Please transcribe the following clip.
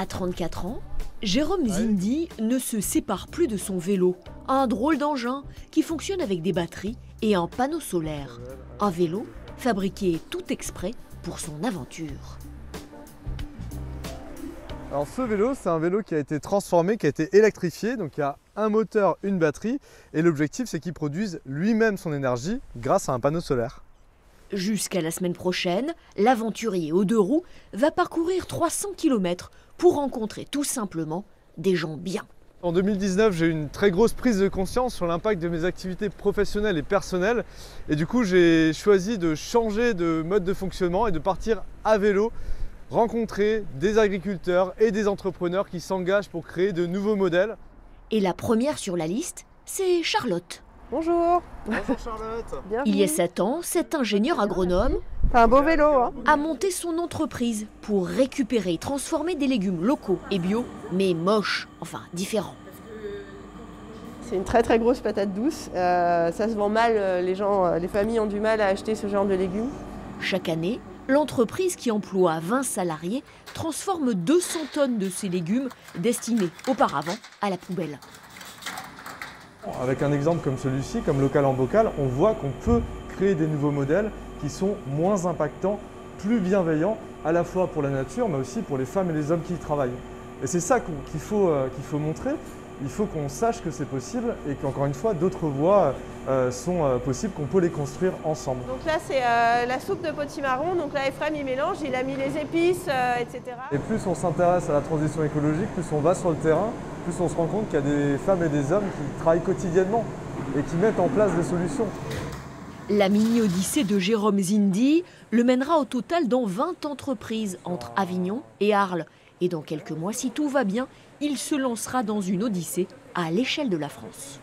À 34 ans, Jérôme Zindi ne se sépare plus de son vélo, un drôle d'engin qui fonctionne avec des batteries et un panneau solaire. Un vélo fabriqué tout exprès pour son aventure. Alors ce vélo, c'est un vélo qui a été transformé, qui a été électrifié, donc il y a un moteur, une batterie, et l'objectif c'est qu'il produise lui-même son énergie grâce à un panneau solaire. Jusqu'à la semaine prochaine, l'aventurier aux deux roues va parcourir 300 km pour rencontrer tout simplement des gens bien. En 2019, j'ai eu une très grosse prise de conscience sur l'impact de mes activités professionnelles et personnelles. Et du coup, j'ai choisi de changer de mode de fonctionnement et de partir à vélo rencontrer des agriculteurs et des entrepreneurs qui s'engagent pour créer de nouveaux modèles. Et la première sur la liste, c'est Charlotte. Bonjour. Bonjour Charlotte. Il y a 7 ans, cet ingénieur agronome un beau vélo, hein. a monté son entreprise pour récupérer et transformer des légumes locaux et bio, mais moches, enfin différents. C'est une très très grosse patate douce. Euh, ça se vend mal, euh, les gens, euh, les familles ont du mal à acheter ce genre de légumes. Chaque année, l'entreprise qui emploie 20 salariés transforme 200 tonnes de ces légumes destinés auparavant à la poubelle. Avec un exemple comme celui-ci, comme local en bocal, on voit qu'on peut créer des nouveaux modèles qui sont moins impactants, plus bienveillants, à la fois pour la nature, mais aussi pour les femmes et les hommes qui y travaillent. Et c'est ça qu'il faut, qu'il faut montrer, il faut qu'on sache que c'est possible et qu'encore une fois, d'autres voies euh, sont euh, possibles, qu'on peut les construire ensemble. Donc là, c'est euh, la soupe de potimarron. Donc là, Ephraim, il mélange, il a mis les épices, etc. Et plus on s'intéresse à la transition écologique, plus on va sur le terrain, plus on se rend compte qu'il y a des femmes et des hommes qui travaillent quotidiennement et qui mettent en place des solutions. La mini-odyssée de Jérôme Zindi le mènera au total dans 20 entreprises entre Avignon et Arles. Et dans quelques mois, si tout va bien, il se lancera dans une odyssée à l'échelle de la France.